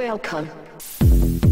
Welcome.